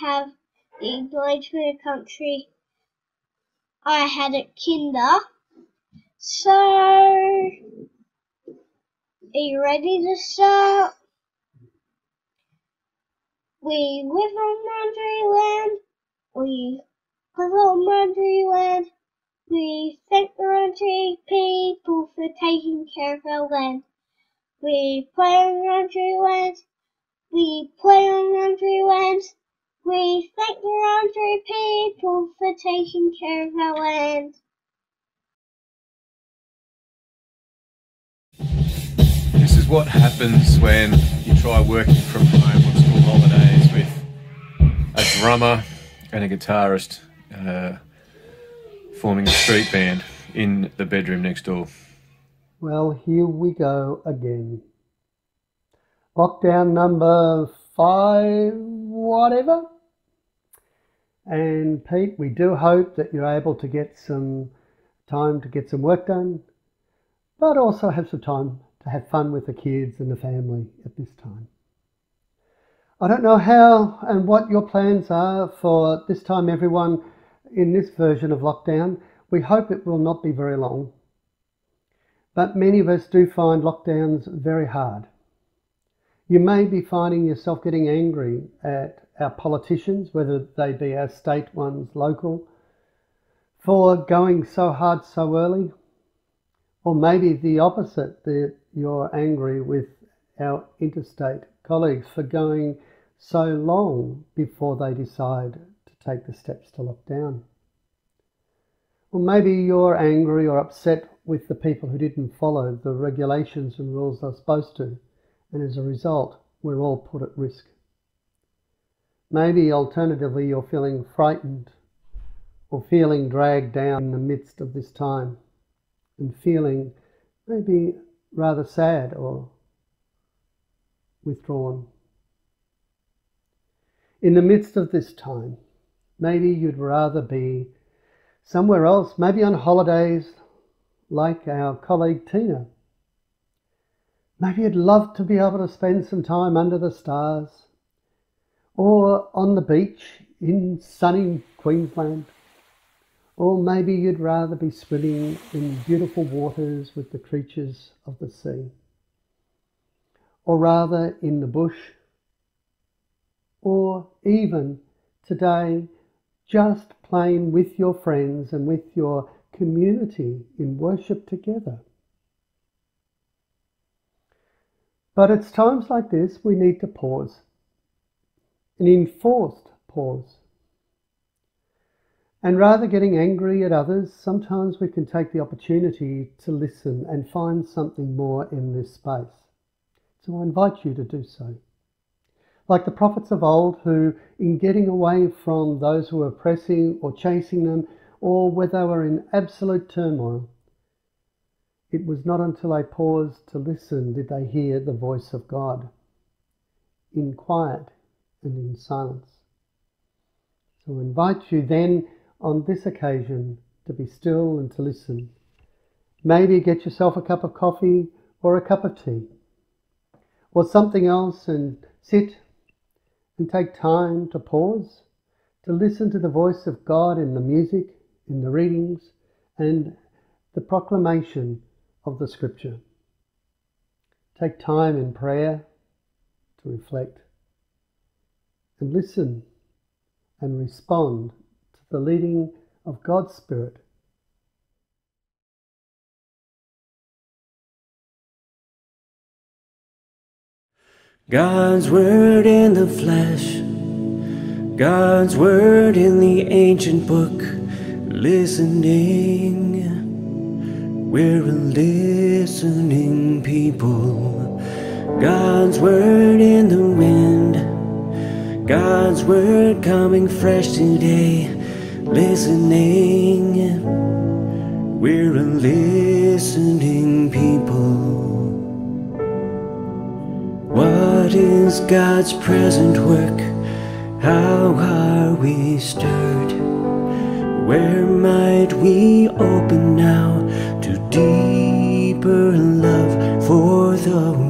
have the of country I had at kinder. So are you ready to start? We live on Wurundjeri land. We live on Wurundjeri land. We thank the Wurundjeri people for taking care of our land. We play on Wurundjeri land. We play on Wurundjeri land. We thank the Wurundjeri people for taking care of our land. This is what happens when you try working from home on school holidays with a drummer and a guitarist uh, forming a street band in the bedroom next door. Well, here we go again. Lockdown number five, whatever. And Pete, we do hope that you're able to get some time to get some work done, but also have some time to have fun with the kids and the family at this time. I don't know how and what your plans are for this time, everyone, in this version of lockdown. We hope it will not be very long. But many of us do find lockdowns very hard. You may be finding yourself getting angry at our politicians, whether they be our state ones, local, for going so hard so early. Or maybe the opposite, that you're angry with our interstate colleagues for going so long before they decide to take the steps to lock down. Or maybe you're angry or upset with the people who didn't follow the regulations and rules they're supposed to, and as a result, we're all put at risk. Maybe alternatively, you're feeling frightened or feeling dragged down in the midst of this time and feeling maybe rather sad or withdrawn. In the midst of this time, maybe you'd rather be somewhere else, maybe on holidays like our colleague Tina. Maybe you'd love to be able to spend some time under the stars or on the beach in sunny Queensland. Or maybe you'd rather be swimming in beautiful waters with the creatures of the sea. Or rather in the bush. Or even today, just playing with your friends and with your community in worship together. But it's times like this we need to pause, an enforced pause. And rather getting angry at others, sometimes we can take the opportunity to listen and find something more in this space. So I invite you to do so. Like the prophets of old, who, in getting away from those who were oppressing or chasing them, or where they were in absolute turmoil, it was not until they paused to listen did they hear the voice of God in quiet and in silence. So I invite you then on this occasion to be still and to listen. Maybe get yourself a cup of coffee or a cup of tea or something else and sit and take time to pause, to listen to the voice of God in the music, in the readings, and the proclamation of the scripture. Take time in prayer to reflect listen and respond to the leading of God's Spirit. God's Word in the flesh, God's Word in the ancient book, listening. We're a listening people. God's Word in the wind, God's Word coming fresh today, listening. We're a listening people. What is God's present work? How are we stirred? Where might we open now to deeper love for the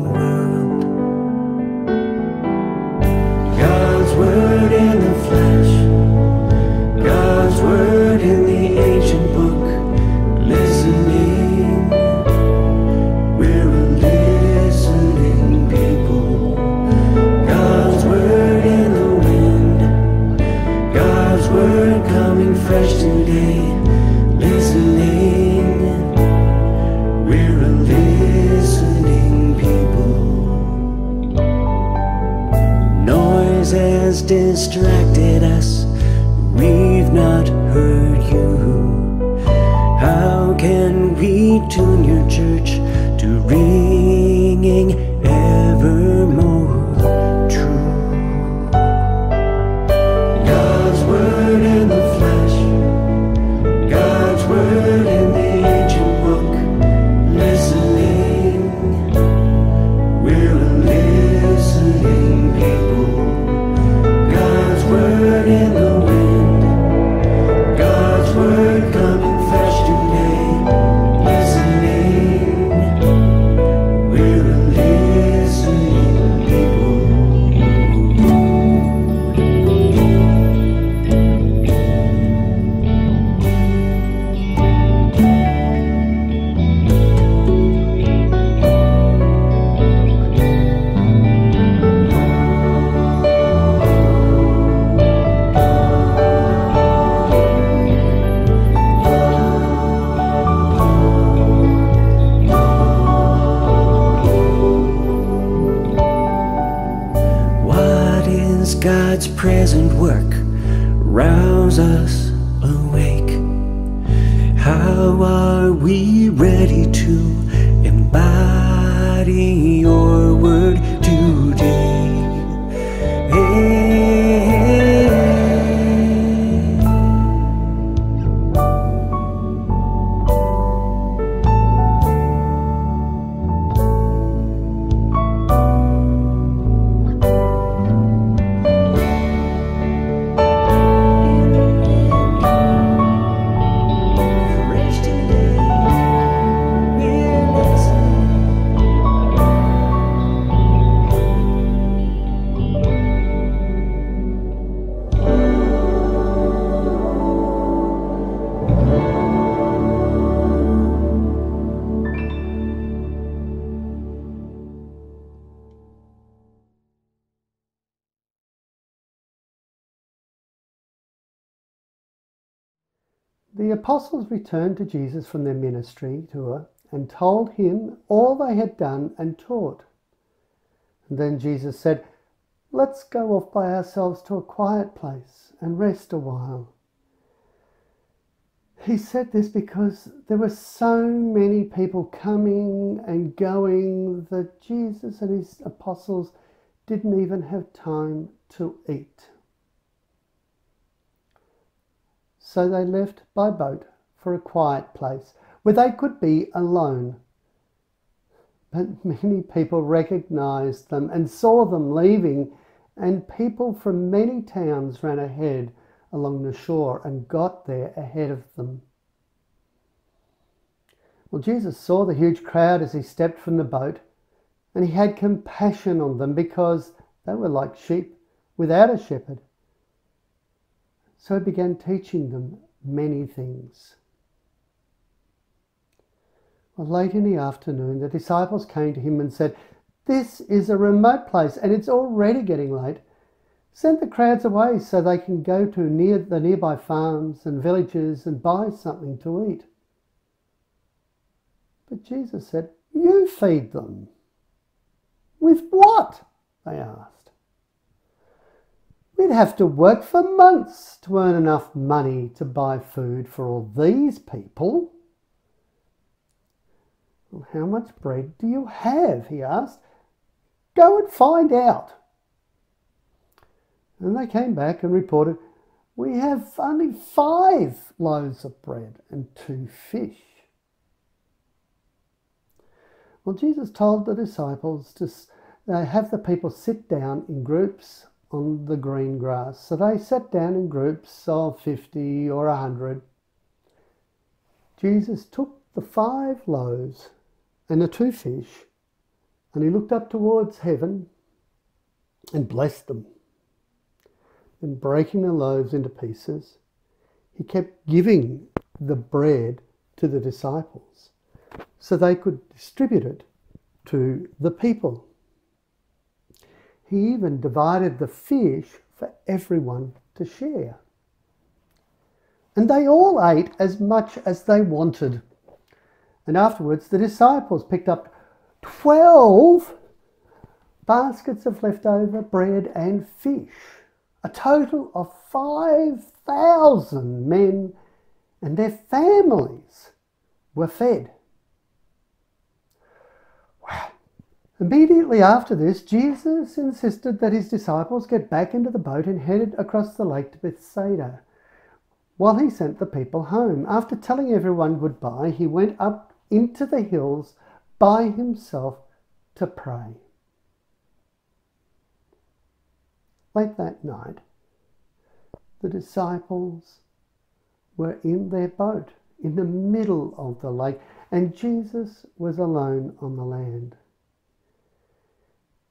The apostles returned to Jesus from their ministry tour and told him all they had done and taught. And then Jesus said, Let's go off by ourselves to a quiet place and rest a while. He said this because there were so many people coming and going that Jesus and his apostles didn't even have time to eat. So they left by boat for a quiet place where they could be alone. But many people recognized them and saw them leaving, and people from many towns ran ahead along the shore and got there ahead of them. Well, Jesus saw the huge crowd as he stepped from the boat, and he had compassion on them because they were like sheep without a shepherd. So he began teaching them many things. Well, late in the afternoon, the disciples came to him and said, This is a remote place and it's already getting late. Send the crowds away so they can go to near the nearby farms and villages and buy something to eat. But Jesus said, You feed them. With what? They asked. We'd have to work for months to earn enough money to buy food for all these people. Well, how much bread do you have? he asked. Go and find out. And they came back and reported, We have only five loaves of bread and two fish. Well, Jesus told the disciples to have the people sit down in groups on the green grass. So they sat down in groups of 50 or 100. Jesus took the five loaves and the two fish and he looked up towards heaven and blessed them. And breaking the loaves into pieces, he kept giving the bread to the disciples so they could distribute it to the people. He even divided the fish for everyone to share. And they all ate as much as they wanted. And afterwards, the disciples picked up 12 baskets of leftover bread and fish. A total of 5,000 men and their families were fed. Immediately after this, Jesus insisted that his disciples get back into the boat and headed across the lake to Bethsaida while he sent the people home. After telling everyone goodbye, he went up into the hills by himself to pray. Late that night, the disciples were in their boat in the middle of the lake, and Jesus was alone on the land.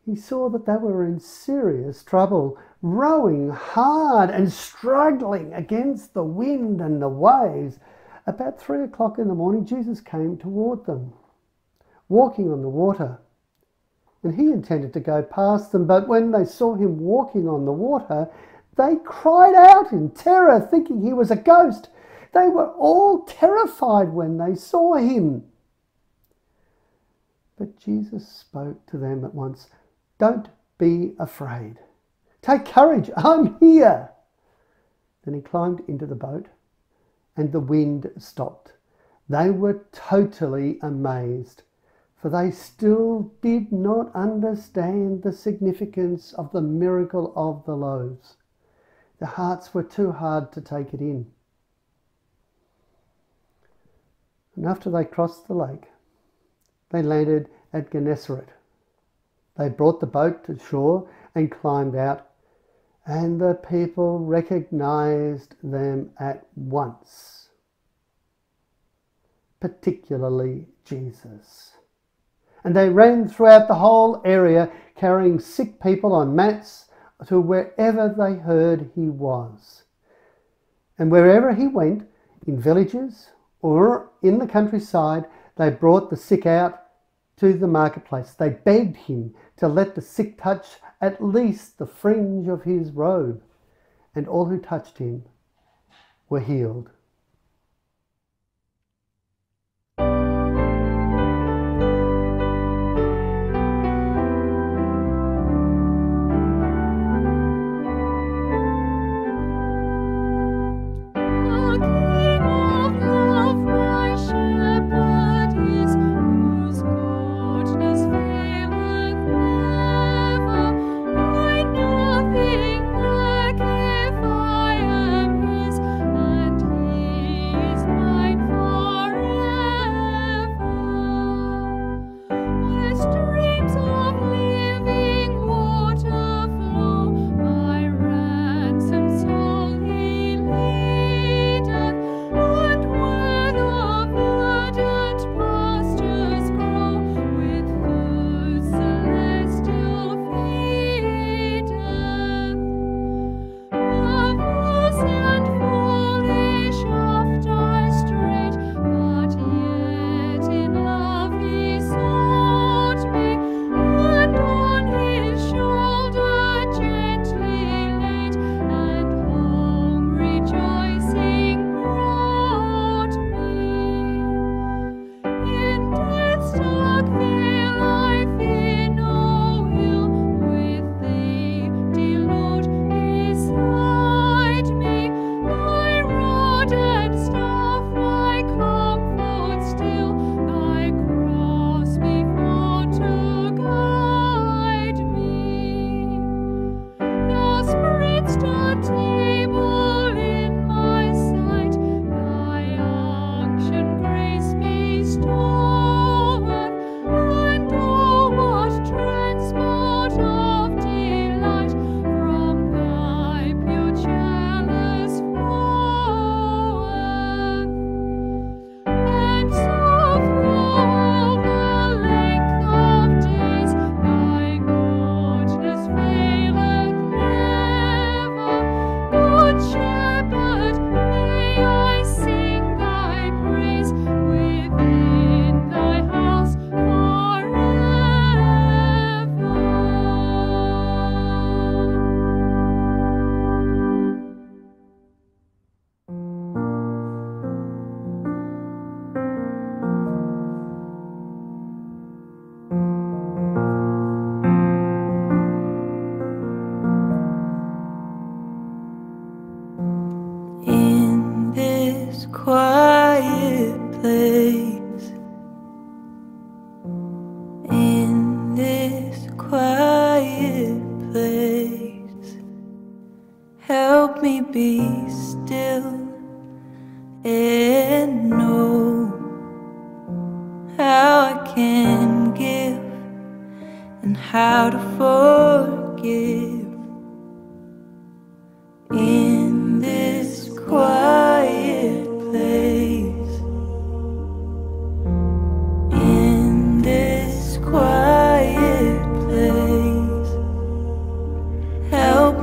He saw that they were in serious trouble, rowing hard and struggling against the wind and the waves. About three o'clock in the morning, Jesus came toward them, walking on the water. And he intended to go past them, but when they saw him walking on the water, they cried out in terror, thinking he was a ghost. They were all terrified when they saw him. But Jesus spoke to them at once Don't be afraid. Take courage, I'm here. Then he climbed into the boat and the wind stopped. They were totally amazed, for they still did not understand the significance of the miracle of the loaves. Their hearts were too hard to take it in. And after they crossed the lake, they landed at Gennesaret. They brought the boat to shore and climbed out, and the people recognized them at once, particularly Jesus. And they ran throughout the whole area carrying sick people on mats to wherever they heard he was. And wherever he went, in villages or in the countryside, they brought the sick out to the marketplace. They begged him to let the sick touch at least the fringe of his robe, and all who touched him were healed.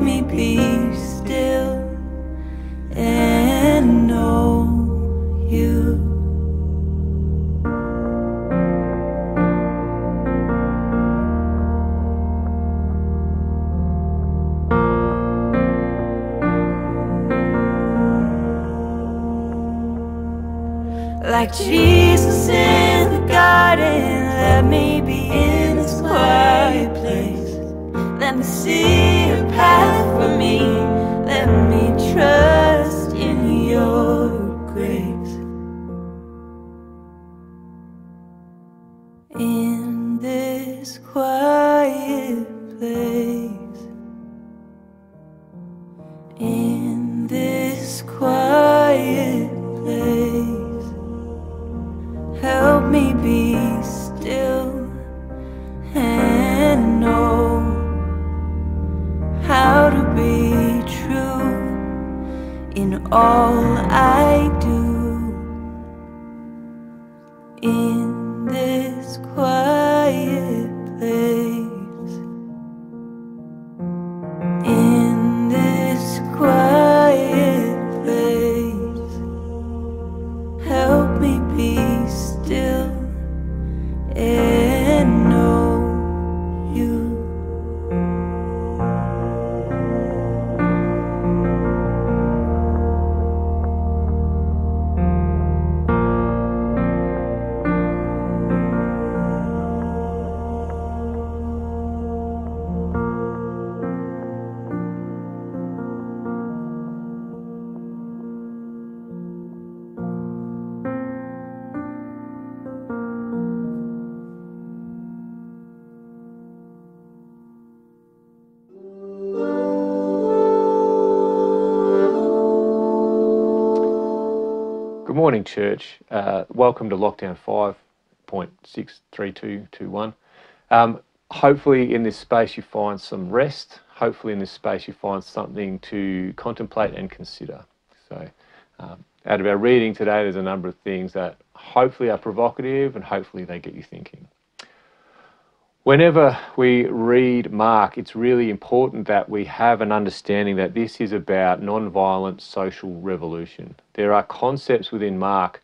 Me be still and know you. Like Jesus morning, church. Uh, welcome to Lockdown 5.63221. Um, hopefully, in this space, you find some rest. Hopefully, in this space, you find something to contemplate and consider. So, um, out of our reading today, there's a number of things that hopefully are provocative and hopefully they get you thinking. Whenever we read Mark, it's really important that we have an understanding that this is about non-violent social revolution. There are concepts within Mark,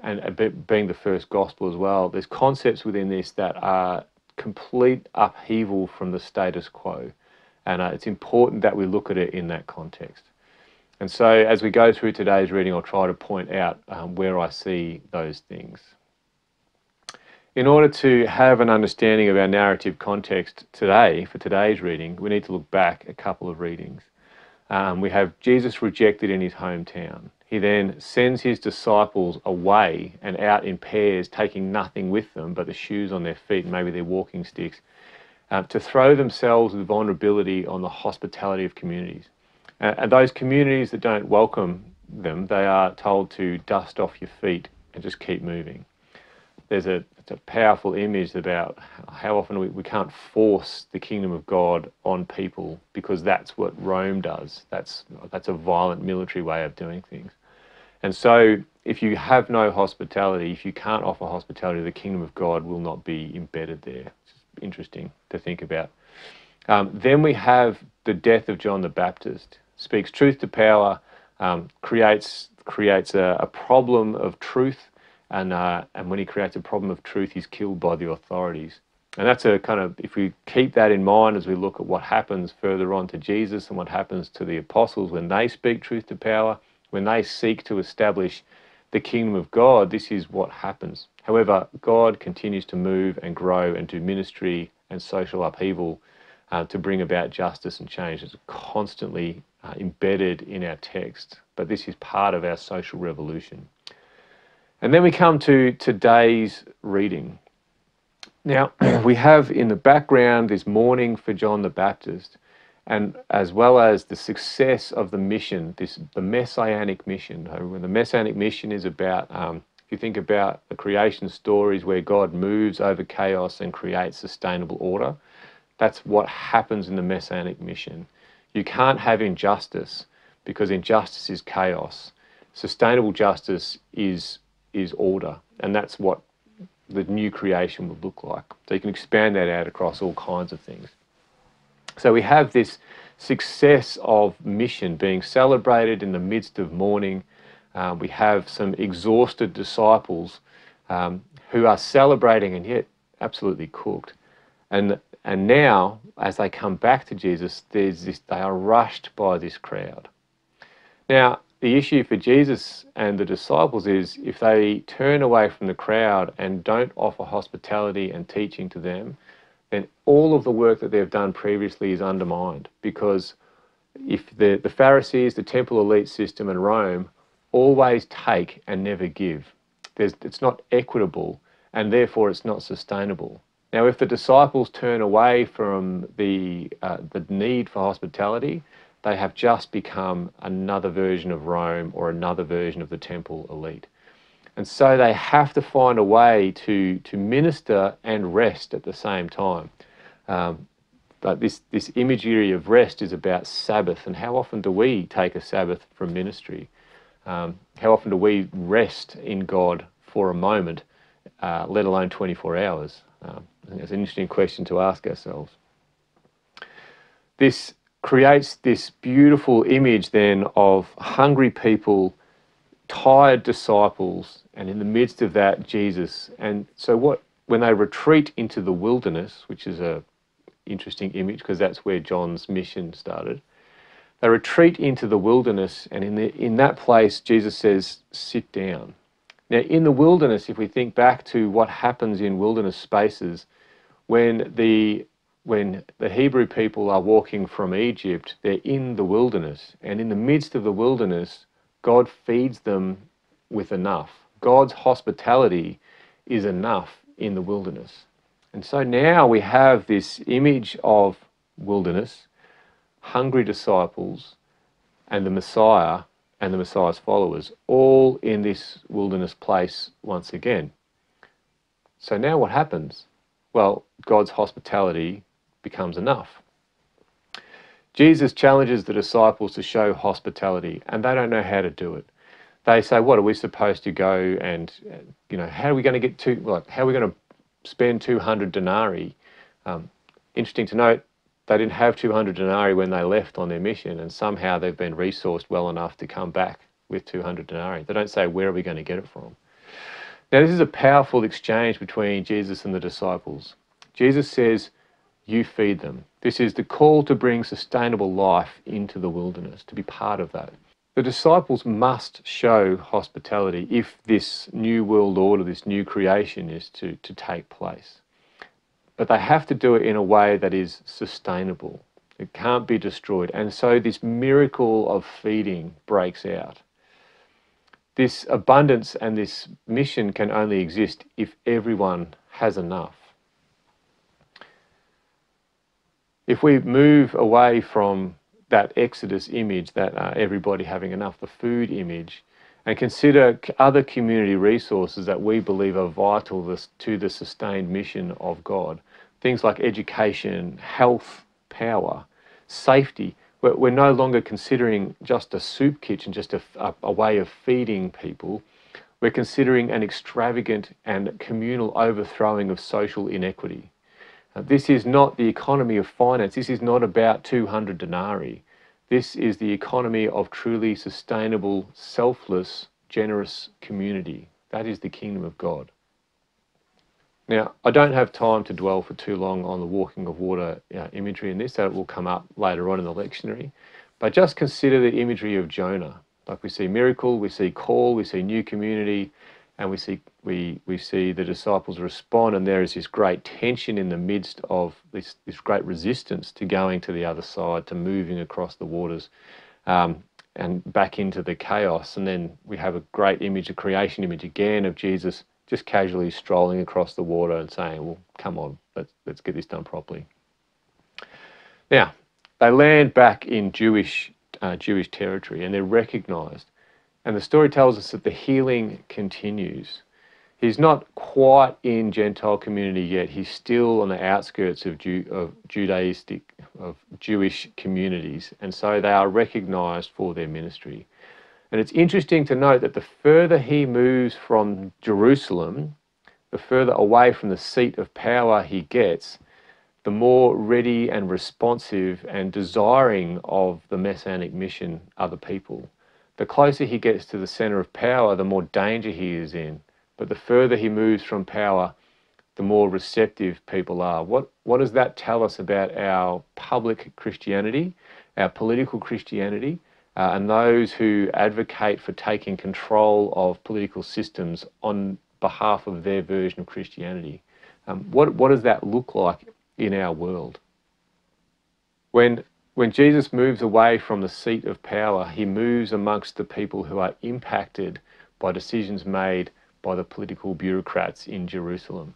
and being the first gospel as well, there's concepts within this that are complete upheaval from the status quo. And uh, it's important that we look at it in that context. And so, as we go through today's reading, I'll try to point out um, where I see those things. In order to have an understanding of our narrative context today, for today's reading, we need to look back a couple of readings. Um, we have Jesus rejected in his hometown. He then sends his disciples away and out in pairs, taking nothing with them but the shoes on their feet and maybe their walking sticks, uh, to throw themselves with vulnerability on the hospitality of communities. Uh, and those communities that don't welcome them, they are told to dust off your feet and just keep moving. There's a, it's a powerful image about how often we, we can't force the kingdom of God on people because that's what Rome does. That's, that's a violent military way of doing things. And so, if you have no hospitality, if you can't offer hospitality, the kingdom of God will not be embedded there. It's interesting to think about. Um, then we have the death of John the Baptist. Speaks truth to power, um, creates creates a, a, problem of truth, and uh, and when he creates a problem of truth, he's killed by the authorities. And that's a kind of if we keep that in mind as we look at what happens further on to Jesus and what happens to the apostles when they speak truth to power, when they seek to establish the kingdom of God, this is what happens. However, God continues to move and grow and do ministry and social upheaval uh, to bring about justice and change. It's constantly uh, embedded in our text, but this is part of our social revolution. And then we come to today's reading. Now, we have in the background this mourning for John the Baptist, and as well as the success of the mission, this the messianic mission. The messianic mission is about, um, if you think about the creation stories where God moves over chaos and creates sustainable order, that's what happens in the messianic mission. You can't have injustice because injustice is chaos. Sustainable justice is is order, and that's what the new creation would look like. So you can expand that out across all kinds of things. So we have this success of mission being celebrated in the midst of mourning. Uh, we have some exhausted disciples um, who are celebrating and yet absolutely cooked. And, and now, as they come back to Jesus, there's this, they are rushed by this crowd. Now, the issue for Jesus and the disciples is if they turn away from the crowd and don't offer hospitality and teaching to them, then all of the work that they've done previously is undermined because if the, the Pharisees, the temple elite system, and Rome always take and never give, There's, it's not equitable and therefore it's not sustainable. Now, if the disciples turn away from the, uh, the need for hospitality, they have just become another version of Rome or another version of the temple elite. And so they have to find a way to, to minister and rest at the same time. Um, but this, this imagery of rest is about Sabbath. And how often do we take a Sabbath from ministry? Um, how often do we rest in God for a moment, uh, let alone 24 hours? Um, I think that's an interesting question to ask ourselves. This creates this beautiful image then of hungry people, tired disciples, and in the midst of that, Jesus. And so, what when they retreat into the wilderness, which is a interesting image because that's where John's mission started. They retreat into the wilderness, and in the in that place, Jesus says, "Sit down." Now, in the wilderness, if we think back to what happens in wilderness spaces, when the when the Hebrew people are walking from Egypt, they're in the wilderness. And in the midst of the wilderness, God feeds them with enough. God's hospitality is enough in the wilderness. And so now we have this image of wilderness, hungry disciples, and the Messiah and the Messiah's followers, all in this wilderness place once again. So now what happens? Well, God's hospitality becomes enough. Jesus challenges the disciples to show hospitality, and they don't know how to do it. They say, "What are we supposed to go and, you know, how are we going to get to? Like, how are we going to spend 200 denarii?" Um, interesting to note, they didn't have 200 denarii when they left on their mission, and somehow they've been resourced well enough to come back with 200 denarii. They don't say, "Where are we going to get it from?" Now, this is a powerful exchange between Jesus and the disciples. Jesus says, you feed them. This is the call to bring sustainable life into the wilderness, to be part of that. The disciples must show hospitality if this new world order, this new creation is to, to take place. But they have to do it in a way that is sustainable. It can't be destroyed. And so this miracle of feeding breaks out. This abundance and this mission can only exist if everyone has enough. If we move away from that Exodus image, that uh, everybody having enough, the food image, and consider other community resources that we believe are vital to the sustained mission of God, things like education, health, power, safety. We're, no longer considering just a soup kitchen, just a, a way of feeding people. We're considering an extravagant and communal overthrowing of social inequity. This is not the economy of finance. This is not about 200 denarii. This is the economy of truly sustainable, selfless, generous community. That is the kingdom of God. Now, I don't have time to dwell for too long on the walking of water uh, imagery in this, that will come up later on in the lectionary. But just consider the imagery of Jonah. Like we see miracle, we see call, we see new community, and we see we we see the disciples respond, and there is this great tension in the midst of this this great resistance to going to the other side, to moving across the waters, um, and back into the chaos. And then we have a great image, a creation image again of Jesus just casually strolling across the water and saying, well, come on, let's, let's get this done properly. Now, they land back in Jewish, uh, Jewish territory and they're recognized. And the story tells us that the healing continues. He's not quite in Gentile community yet. He's still on the outskirts of, Jew, of Judaistic, of Jewish communities. And so they are recognized for their ministry. And it's interesting to note that the further he moves from Jerusalem, the further away from the seat of power he gets, the more ready and responsive and desiring of the messianic mission are the people. The closer he gets to the center of power, the more danger he is in. But the further he moves from power, the more receptive people are. What, what does that tell us about our public Christianity, our political Christianity, uh, and those who advocate for taking control of political systems on behalf of their version of Christianity? Um, what, what does that look like in our world. When, when Jesus moves away from the seat of power, he moves amongst the people who are impacted by decisions made by the political bureaucrats in Jerusalem.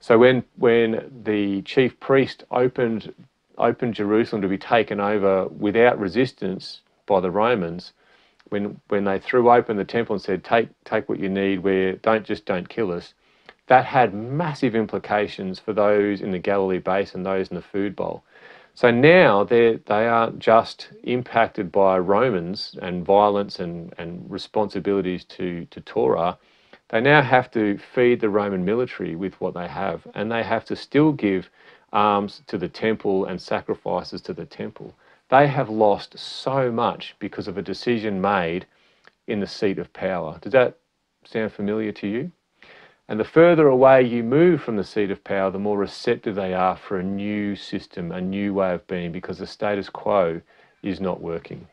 So when, when the chief priest opened, opened Jerusalem to be taken over without resistance by the Romans, when, when they threw open the temple and said, take, take what you need, where don't just don't kill us, that had massive implications for those in the Galilee basin, those in the food bowl. So now they they aren't just impacted by Romans and violence and, and responsibilities to, to Torah. They now have to feed the Roman military with what they have, and they have to still give arms to the temple and sacrifices to the temple. They have lost so much because of a decision made in the seat of power. Does that sound familiar to you? And the further away you move from the seat of power, the more receptive they are for a new system, a new way of being, because the status quo is not working.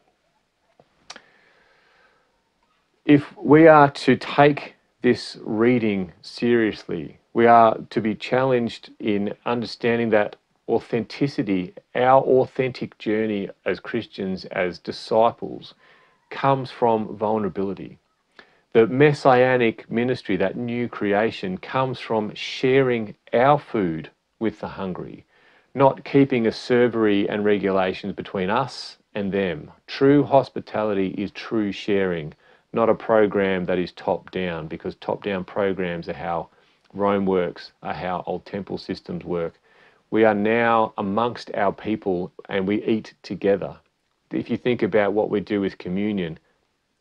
If we are to take this reading seriously, we are to be challenged in understanding that authenticity, our authentic journey as Christians, as disciples, comes from vulnerability the messianic ministry, that new creation, comes from sharing our food with the hungry, not keeping a servery and regulations between us and them. True hospitality is true sharing, not a program that is top down, because top down programs are how Rome works, are how old temple systems work. We are now amongst our people and we eat together. If you think about what we do with communion,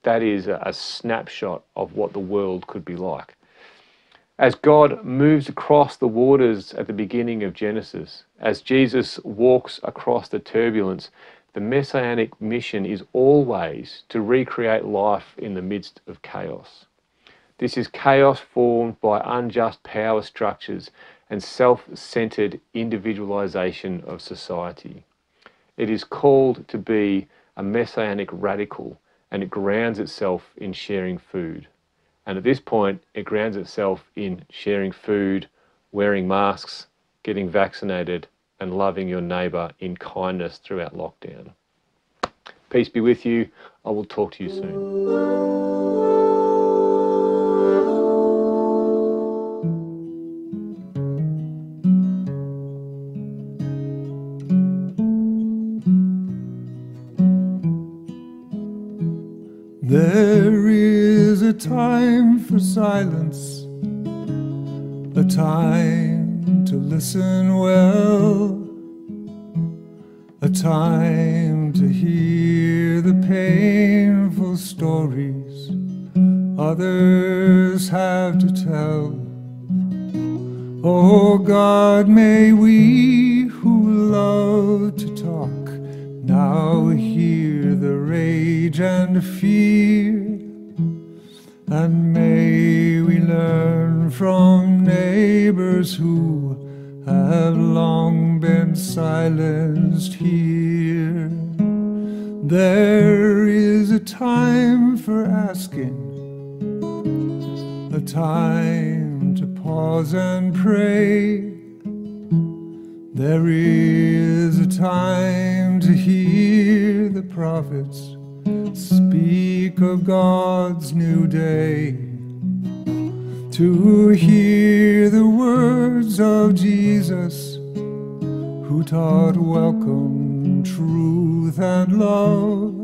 that is a, snapshot of what the world could be like. As God moves across the waters at the beginning of Genesis, as Jesus walks across the turbulence, the messianic mission is always to recreate life in the midst of chaos. This is chaos formed by unjust power structures and self centered individualization of society. It is called to be a messianic radical and it grounds itself in sharing food. And at this point, it grounds itself in sharing food, wearing masks, getting vaccinated, and loving your neighbour in kindness throughout lockdown. Peace be with you. I will talk to you soon. Silence, a time to listen well, a time to hear the painful stories others have to tell. Oh God, may we silenced here. There is a time for asking, a time to pause and pray there is a time to hear the prophets speak of God's new day, to hear the words of Jesus, who taught welcome, truth, and love.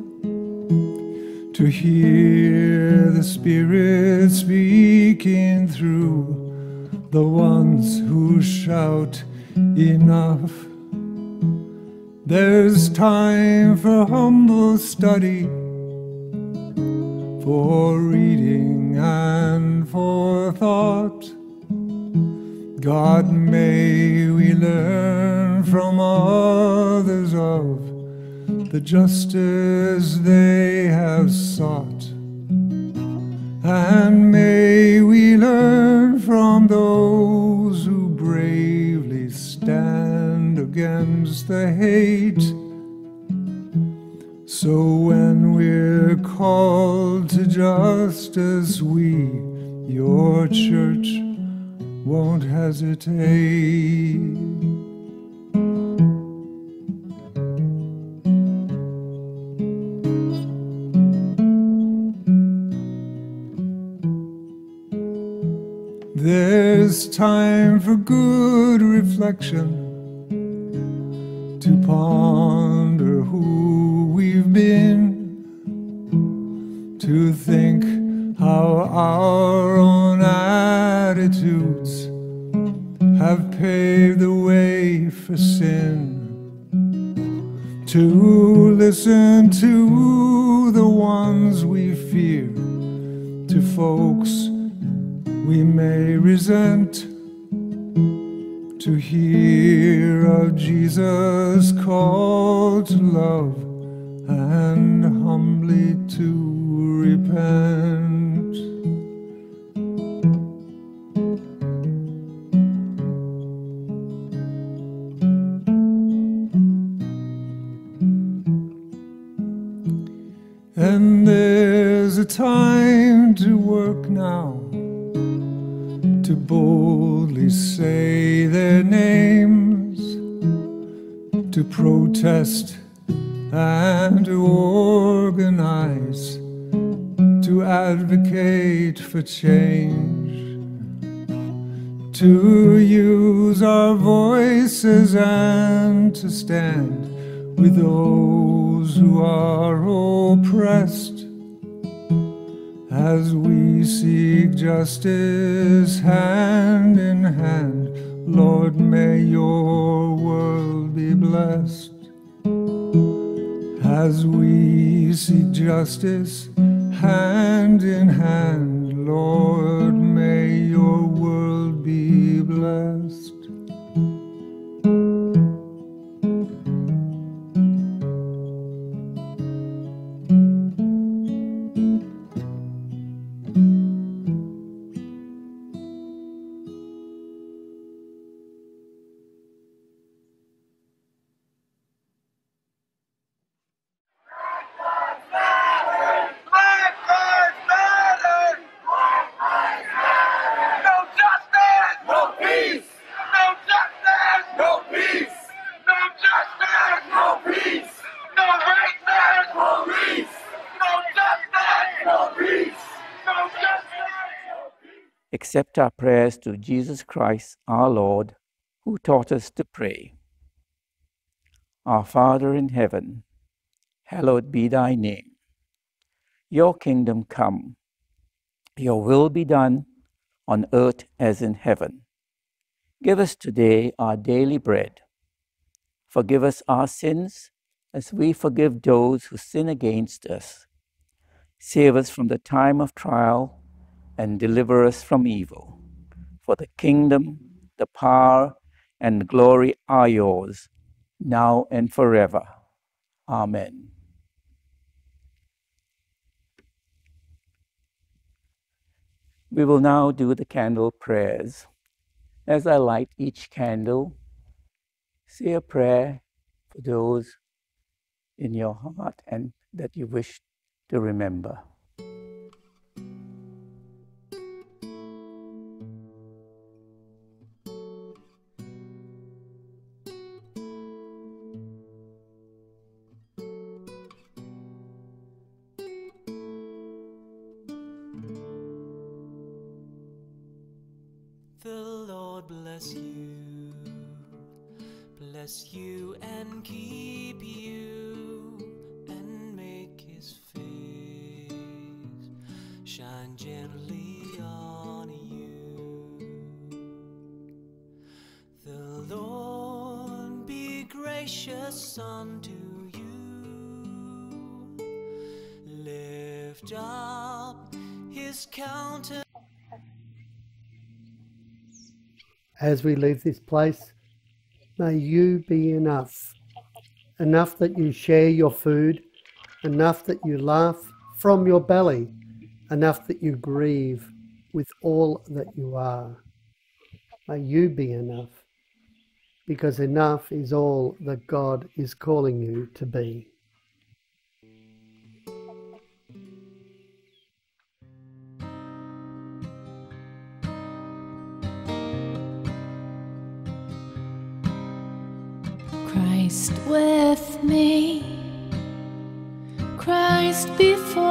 To hear the Spirit speaking through the ones who shout, Enough. There's time for humble study, for reading and for thought. God, may we learn from others of the justice they have sought. And may we learn from those who bravely stand against the hate. So when we're called to justice, we, your church, won't hesitate. There's time for good reflection to ponder who we've been, to think how our for sin, to listen to the ones we fear, to folks we may resent to hear of Jesus call to love and humbly to a time to work now to boldly say their names, to protest and to organize, to advocate for change, to use our voices and to stand with those who are oppressed as we seek justice hand in hand. Lord, may your world be blessed. As we seek justice hand in hand, Lord, may your world be blessed. Accept our prayers to Jesus Christ our Lord, who taught us to pray. Our Father in heaven, hallowed be thy name. Your kingdom come, your will be done on earth as in heaven. Give us today our daily bread. Forgive us our sins as we forgive those who sin against us. Save us from the time of trial and deliver us from evil. For the kingdom, the power, and the glory are yours, now and forever. Amen. We will now do the candle prayers. As I light each candle, say a prayer for those in your heart and that you wish to remember. Bless you, bless you and keep you, and make his face shine gently on you. The Lord be gracious unto you, lift up his countenance. As we leave this place, may you be enough. Enough that you share your food, enough that you laugh from your belly, enough that you grieve with all that you are. May you be enough, because enough is all that God is calling you to be. Christ with me, Christ before